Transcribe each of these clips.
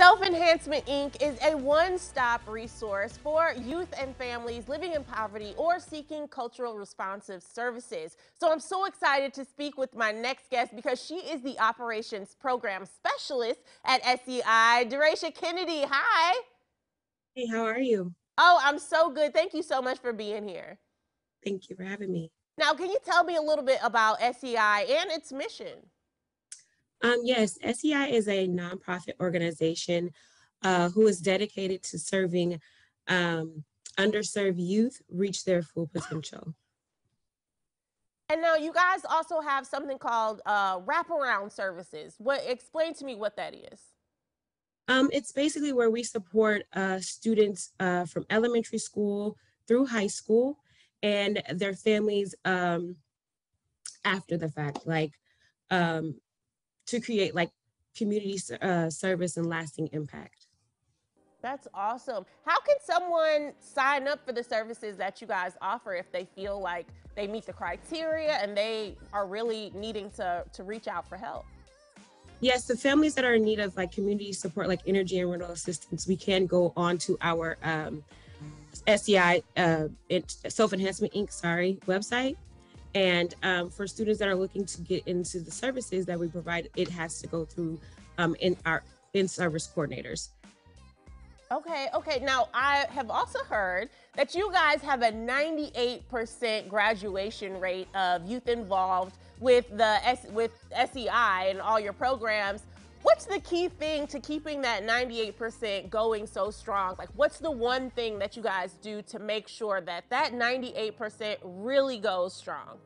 Self Enhancement Inc. is a one stop resource for youth and families living in poverty or seeking cultural responsive services. So I'm so excited to speak with my next guest because she is the operations program specialist at SEI, Deracia Kennedy. Hi. Hey, how are you? Oh, I'm so good. Thank you so much for being here. Thank you for having me. Now, can you tell me a little bit about SEI and its mission? Um, yes, SEI is a nonprofit organization uh, who is dedicated to serving um, underserved youth reach their full potential. And now you guys also have something called uh, wraparound services. What explain to me what that is? Um, it's basically where we support uh, students uh, from elementary school through high school and their families um, after the fact, like um, to create like community uh, service and lasting impact. That's awesome. How can someone sign up for the services that you guys offer if they feel like they meet the criteria and they are really needing to, to reach out for help? Yes, the families that are in need of like community support, like energy and rental assistance, we can go on to our um, SEI uh, Self Enhancement Inc. Sorry website and um, for students that are looking to get into the services that we provide, it has to go through um, in our in-service coordinators. Okay, okay. Now, I have also heard that you guys have a 98% graduation rate of youth involved with the with SEI and all your programs. What's the key thing to keeping that 98% going so strong? Like, what's the one thing that you guys do to make sure that that 98% really goes strong?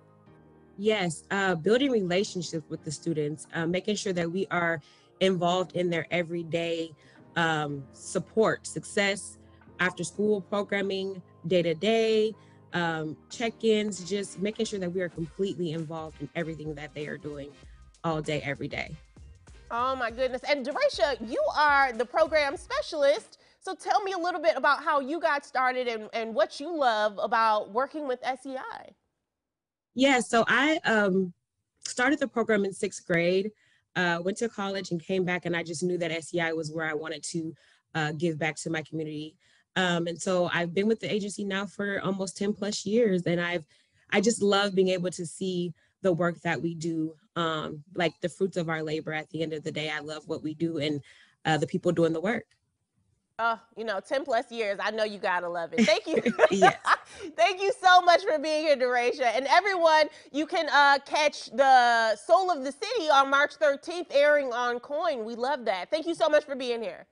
Yes, uh, building relationships with the students, uh, making sure that we are involved in their everyday um, support, success, after school programming, day to day, um, check ins, just making sure that we are completely involved in everything that they are doing all day, every day. Oh my goodness. And Deracia, you are the program specialist. So tell me a little bit about how you got started and, and what you love about working with SEI. Yeah, so I um, started the program in sixth grade, uh, went to college and came back, and I just knew that SEI was where I wanted to uh, give back to my community. Um, and so I've been with the agency now for almost 10 plus years, and I've I just love being able to see the work that we do, um, like the fruits of our labor at the end of the day. I love what we do and uh, the people doing the work. Oh, you know, 10 plus years. I know you gotta love it. Thank you. Thank you so much for being here, Deracia. And everyone, you can uh, catch the Soul of the City on March 13th, airing on KOIN. We love that. Thank you so much for being here.